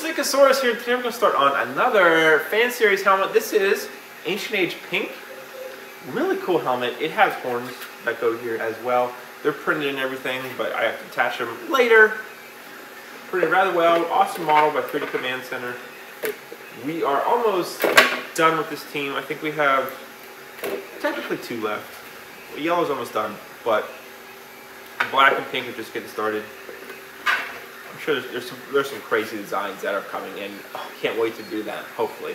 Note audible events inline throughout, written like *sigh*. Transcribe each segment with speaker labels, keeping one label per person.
Speaker 1: Stickasaurus here. Today we're going to start on another fan series helmet. This is Ancient Age Pink. Really cool helmet. It has horns that go here as well. They're printed and everything, but I have to attach them later. Printed rather well. Awesome model by 3D Command Center. We are almost done with this team. I think we have technically two left. Yellow's almost done, but black and pink are just getting started. Sure there's, there's some there's some crazy designs that are coming in. Oh, can't wait to do that. Hopefully,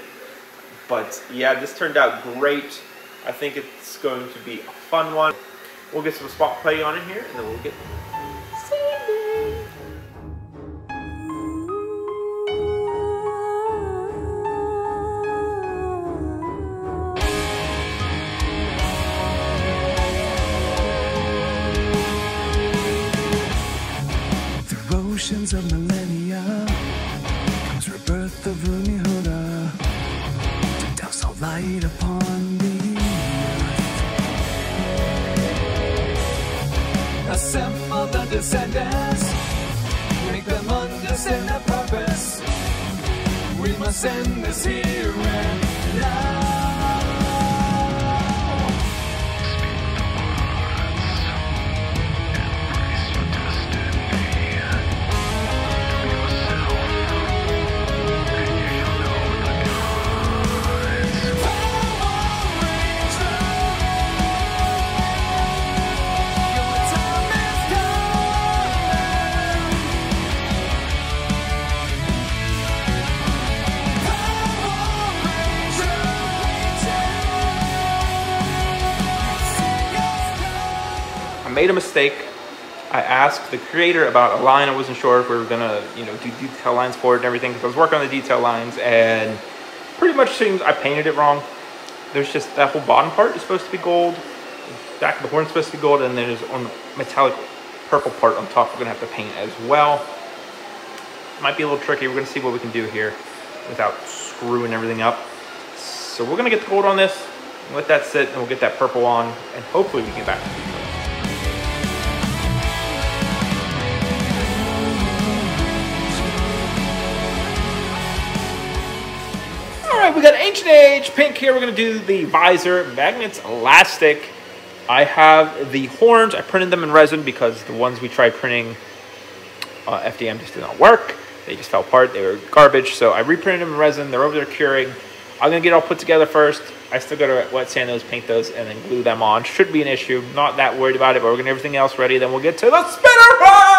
Speaker 1: but yeah, this turned out great. I think it's going to be a fun one. We'll get some spot play on it here, and then we'll get
Speaker 2: Oceans of millennia comes rebirth of Runihuda to douse all light upon the earth. Assemble the descendants, make them understand their purpose. We must end this here and now.
Speaker 1: Made a mistake. I asked the creator about a line. I wasn't sure if we were gonna, you know, do detail lines for it and everything because I was working on the detail lines and pretty much seems I painted it wrong. There's just that whole bottom part is supposed to be gold, back of the horn is supposed to be gold, and then there's on the metallic purple part on top we're gonna have to paint as well. Might be a little tricky. We're gonna see what we can do here without screwing everything up. So we're gonna get the gold on this, let that sit, and we'll get that purple on, and hopefully we can get back right, we got Ancient Age pink here. We're gonna do the visor, magnets, elastic. I have the horns. I printed them in resin because the ones we tried printing uh, FDM just did not work. They just fell apart. They were garbage. So I reprinted them in resin. They're over there curing. I'm gonna get it all put together first. I still gotta wet sand those, paint those, and then glue them on. Should be an issue. Not that worried about it, but we're gonna get everything else ready. Then we'll get to the spinner.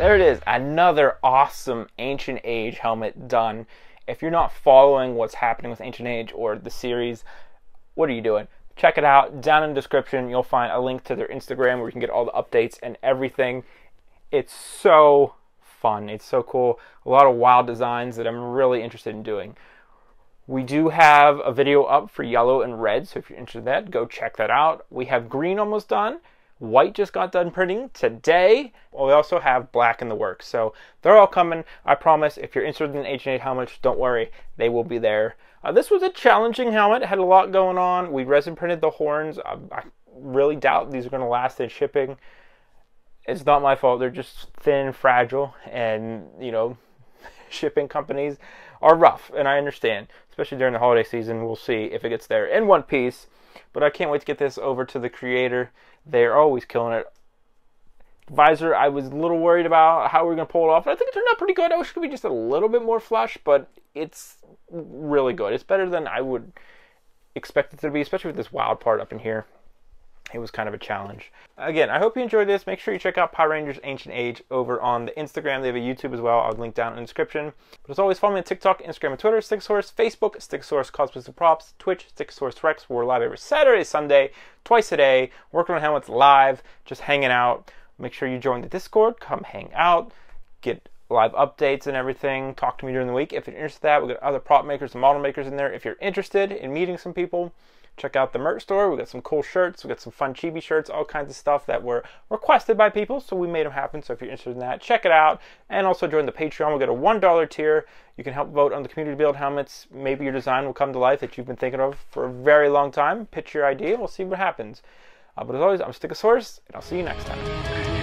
Speaker 1: There it is, another awesome Ancient Age helmet done. If you're not following what's happening with Ancient Age or the series, what are you doing? Check it out. Down in the description, you'll find a link to their Instagram where you can get all the updates and everything. It's so fun. It's so cool. A lot of wild designs that I'm really interested in doing. We do have a video up for yellow and red, so if you're interested in that, go check that out. We have green almost done. White just got done printing today. We also have black in the works. So they're all coming. I promise. If you're interested in H&A helmets, don't worry. They will be there. Uh, this was a challenging helmet. It had a lot going on. We resin printed the horns. I, I really doubt these are going to last in shipping. It's not my fault. They're just thin fragile. And, you know, *laughs* shipping companies are rough. And I understand. Especially during the holiday season. We'll see if it gets there in one piece. But I can't wait to get this over to the creator. They're always killing it. Visor, I was a little worried about how we are going to pull it off. But I think it turned out pretty good. I wish it could be just a little bit more flush, but it's really good. It's better than I would expect it to be, especially with this wild part up in here it was kind of a challenge. Again, I hope you enjoyed this. Make sure you check out Power Rangers Ancient Age over on the Instagram. They have a YouTube as well. I'll link down in the description. But as always, follow me on TikTok, Instagram, and Twitter, Stickasaurus, Facebook, Stickasaurus Cosplays and Props, Twitch, Stickasaurus Rex. We're live every Saturday, Sunday, twice a day, working on helmets live, just hanging out. Make sure you join the Discord. Come hang out. Get live updates and everything. Talk to me during the week if you're interested in that. We've got other prop makers and model makers in there. If you're interested in meeting some people, check out the merch store. We got some cool shirts. We got some fun chibi shirts, all kinds of stuff that were requested by people, so we made them happen. So if you're interested in that, check it out. And also join the Patreon. We got a $1 tier. You can help vote on the community build helmets. Maybe your design will come to life that you've been thinking of for a very long time. Pitch your idea. We'll see what happens. Uh, but as always, I'm Stickasaurus, and I'll see you next time.